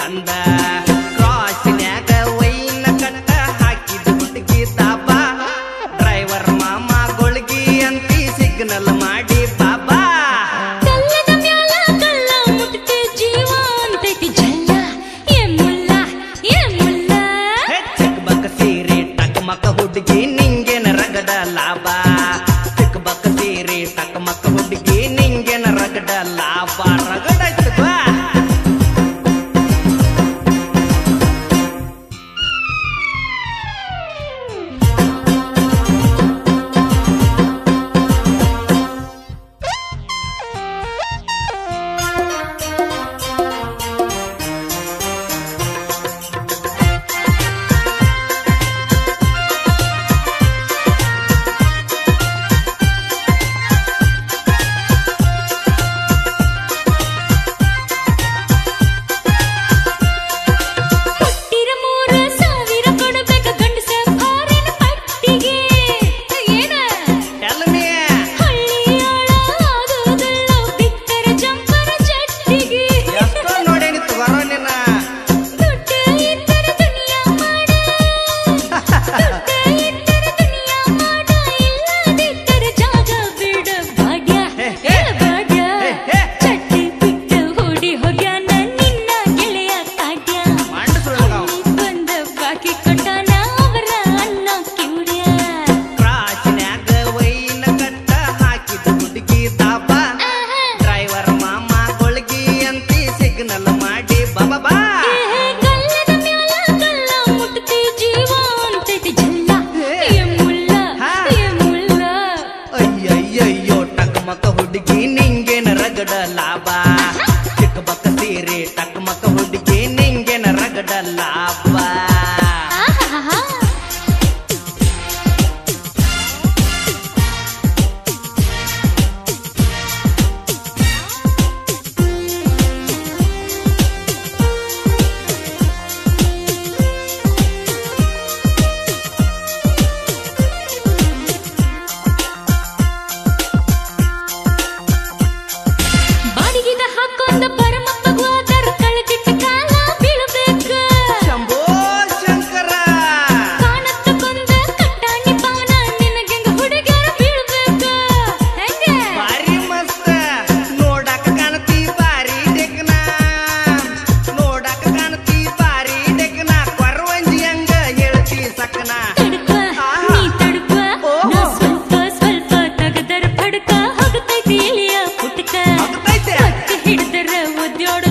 ಪೈಕಿ interior